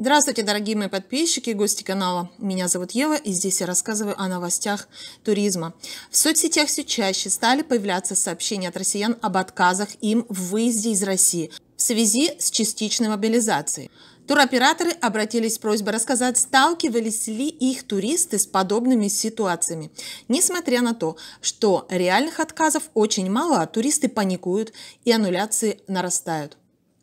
Здравствуйте, дорогие мои подписчики и гости канала. Меня зовут Ева, и здесь я рассказываю о новостях туризма. В соцсетях все чаще стали появляться сообщения от россиян об отказах им в выезде из России в связи с частичной мобилизацией. Туроператоры обратились с просьбой рассказать, сталкивались ли их туристы с подобными ситуациями. Несмотря на то, что реальных отказов очень мало, туристы паникуют и аннуляции нарастают.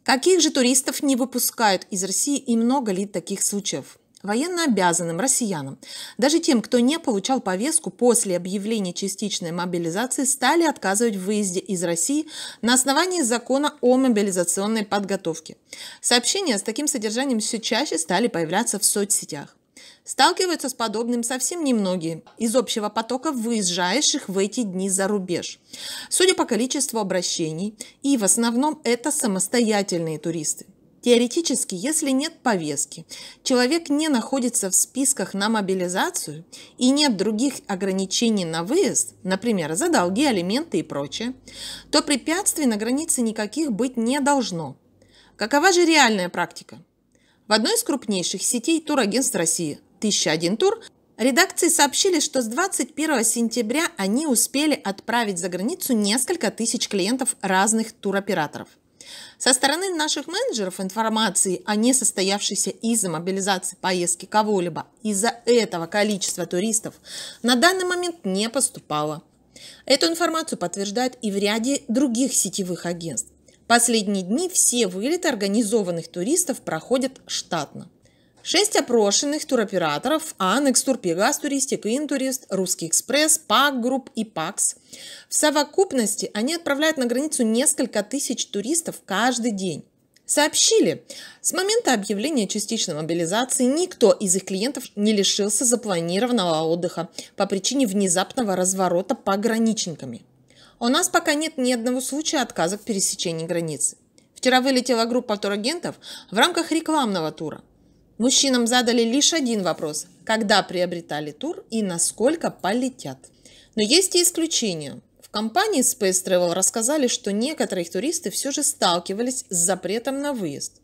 Каких же туристов не выпускают из России и много ли таких случаев? военно обязанным россиянам, даже тем, кто не получал повестку после объявления частичной мобилизации, стали отказывать в выезде из России на основании закона о мобилизационной подготовке. Сообщения с таким содержанием все чаще стали появляться в соцсетях. Сталкиваются с подобным совсем немногие из общего потока выезжающих в эти дни за рубеж. Судя по количеству обращений, и в основном это самостоятельные туристы. Теоретически, если нет повестки, человек не находится в списках на мобилизацию и нет других ограничений на выезд, например, за долги, алименты и прочее, то препятствий на границе никаких быть не должно. Какова же реальная практика? В одной из крупнейших сетей турагентств России 1001 тур, редакции сообщили, что с 21 сентября они успели отправить за границу несколько тысяч клиентов разных туроператоров. Со стороны наших менеджеров информации о несостоявшейся из-за мобилизации поездки кого-либо из-за этого количества туристов на данный момент не поступало. Эту информацию подтверждают и в ряде других сетевых агентств. Последние дни все вылеты организованных туристов проходят штатно. Шесть опрошенных туроператоров Анекс Тур, Пегас Туристик, Интурист, Русский Экспресс, PAC Group и ПАКС. В совокупности они отправляют за границу несколько тысяч туристов каждый день. Сообщили, с момента объявления частичной мобилизации никто из их клиентов не лишился запланированного отдыха по причине внезапного разворота пограничниками. У нас пока нет ни одного случая отказа в пересечении границы. Вчера вылетела группа турагентов в рамках рекламного тура – Мужчинам задали лишь один вопрос – когда приобретали тур и насколько полетят. Но есть и исключения. В компании Space Travel рассказали, что некоторые туристы все же сталкивались с запретом на выезд.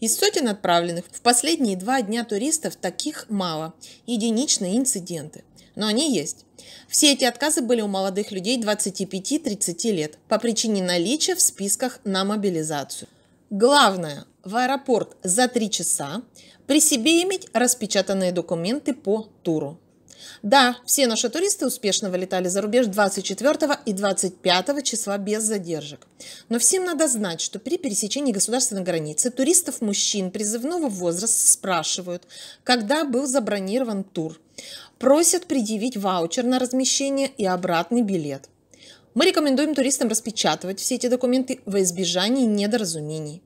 Из сотен отправленных в последние два дня туристов таких мало, единичные инциденты. Но они есть. Все эти отказы были у молодых людей 25-30 лет по причине наличия в списках на мобилизацию. Главное, в аэропорт за три часа, при себе иметь распечатанные документы по туру. Да, все наши туристы успешно вылетали за рубеж 24 и 25 числа без задержек. Но всем надо знать, что при пересечении государственной границы туристов-мужчин призывного возраста спрашивают, когда был забронирован тур. Просят предъявить ваучер на размещение и обратный билет. Мы рекомендуем туристам распечатывать все эти документы во избежание недоразумений.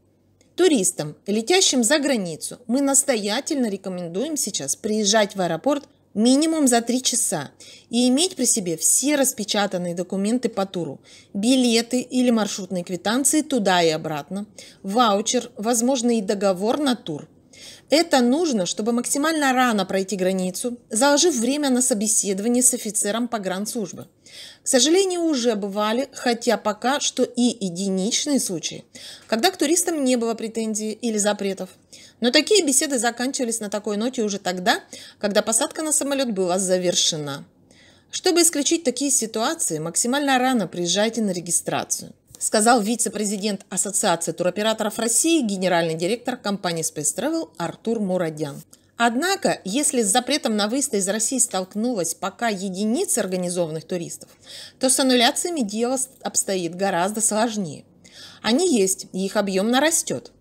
Туристам, летящим за границу, мы настоятельно рекомендуем сейчас приезжать в аэропорт минимум за 3 часа и иметь при себе все распечатанные документы по туру, билеты или маршрутные квитанции туда и обратно, ваучер, возможно и договор на тур – это нужно, чтобы максимально рано пройти границу, заложив время на собеседование с офицером погранслужбы. К сожалению, уже бывали, хотя пока что и единичные случаи, когда к туристам не было претензий или запретов. Но такие беседы заканчивались на такой ноте уже тогда, когда посадка на самолет была завершена. Чтобы исключить такие ситуации, максимально рано приезжайте на регистрацию сказал вице-президент Ассоциации туроператоров России, генеральный директор компании Space Travel Артур Мурадян. Однако, если с запретом на выезд из России столкнулась пока единица организованных туристов, то с аннуляциями дело обстоит гораздо сложнее. Они есть, и их объем нарастет.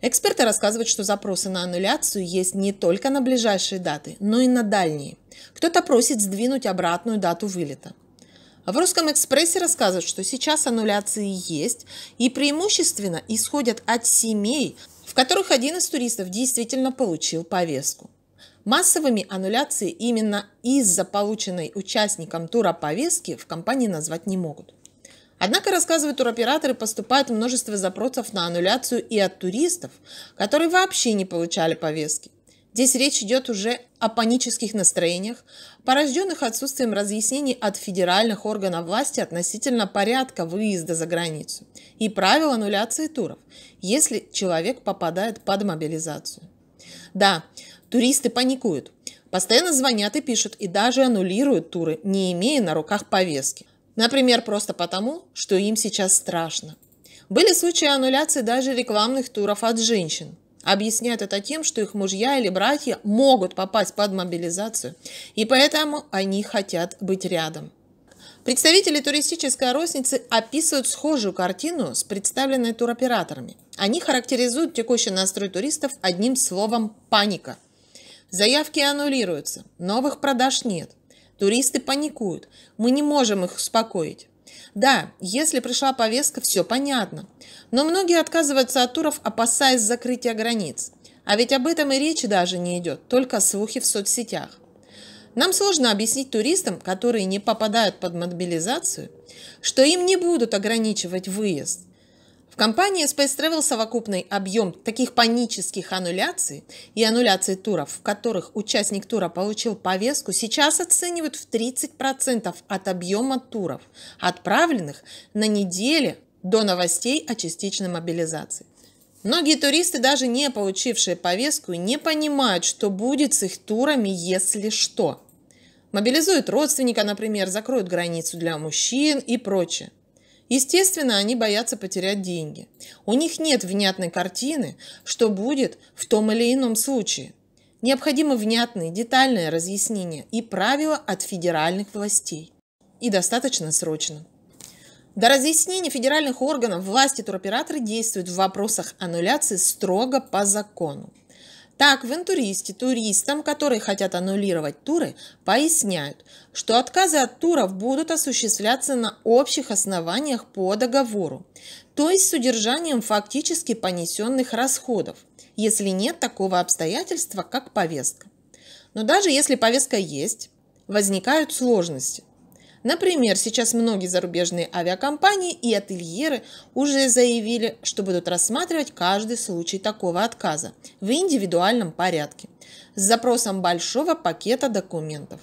Эксперты рассказывают, что запросы на аннуляцию есть не только на ближайшие даты, но и на дальние. Кто-то просит сдвинуть обратную дату вылета – а в «Русском экспрессе» рассказывают, что сейчас аннуляции есть и преимущественно исходят от семей, в которых один из туристов действительно получил повестку. Массовыми аннуляции именно из-за полученной участникам тура повестки в компании назвать не могут. Однако, рассказывают туроператоры, поступает множество запросов на аннуляцию и от туристов, которые вообще не получали повестки. Здесь речь идет уже о панических настроениях, порожденных отсутствием разъяснений от федеральных органов власти относительно порядка выезда за границу и правил аннуляции туров, если человек попадает под мобилизацию. Да, туристы паникуют. Постоянно звонят и пишут, и даже аннулируют туры, не имея на руках повестки. Например, просто потому, что им сейчас страшно. Были случаи аннуляции даже рекламных туров от женщин. Объясняют это тем, что их мужья или братья могут попасть под мобилизацию, и поэтому они хотят быть рядом. Представители туристической розницы описывают схожую картину с представленной туроператорами. Они характеризуют текущий настрой туристов одним словом «паника». Заявки аннулируются, новых продаж нет. Туристы паникуют, мы не можем их успокоить. Да, если пришла повестка, все понятно. Но многие отказываются от туров, опасаясь закрытия границ. А ведь об этом и речи даже не идет, только слухи в соцсетях. Нам сложно объяснить туристам, которые не попадают под мобилизацию, что им не будут ограничивать выезд. В компании Space Travel совокупный объем таких панических аннуляций и аннуляций туров, в которых участник тура получил повестку, сейчас оценивают в 30% от объема туров, отправленных на неделе до новостей о частичной мобилизации. Многие туристы, даже не получившие повестку, не понимают, что будет с их турами, если что. Мобилизуют родственника, например, закроют границу для мужчин и прочее. Естественно, они боятся потерять деньги. У них нет внятной картины, что будет в том или ином случае. Необходимы внятные, детальные разъяснения и правила от федеральных властей. И достаточно срочно. До разъяснения федеральных органов власти туроператоры действуют в вопросах аннуляции строго по закону. Так, в интуристе туристам, которые хотят аннулировать туры, поясняют, что отказы от туров будут осуществляться на общих основаниях по договору, то есть с удержанием фактически понесенных расходов, если нет такого обстоятельства, как повестка. Но даже если повестка есть, возникают сложности. Например, сейчас многие зарубежные авиакомпании и ательеры уже заявили, что будут рассматривать каждый случай такого отказа в индивидуальном порядке с запросом большого пакета документов.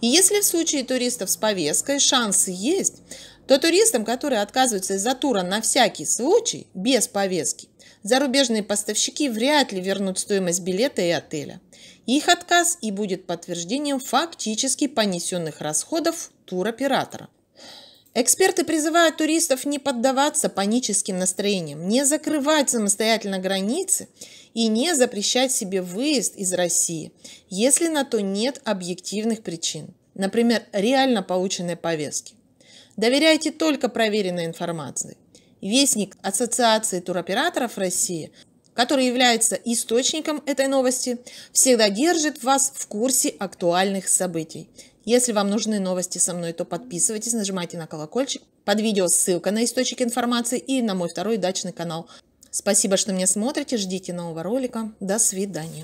И если в случае туристов с повесткой шансы есть, то туристам, которые отказываются из-за тура на всякий случай, без повестки, зарубежные поставщики вряд ли вернут стоимость билета и отеля. Их отказ и будет подтверждением фактически понесенных расходов туроператора. Эксперты призывают туристов не поддаваться паническим настроениям, не закрывать самостоятельно границы и не запрещать себе выезд из России, если на то нет объективных причин, например, реально полученной повестки. Доверяйте только проверенной информации. Вестник Ассоциации туроператоров России который является источником этой новости, всегда держит вас в курсе актуальных событий. Если вам нужны новости со мной, то подписывайтесь, нажимайте на колокольчик. Под видео ссылка на источник информации и на мой второй дачный канал. Спасибо, что меня смотрите, ждите нового ролика. До свидания.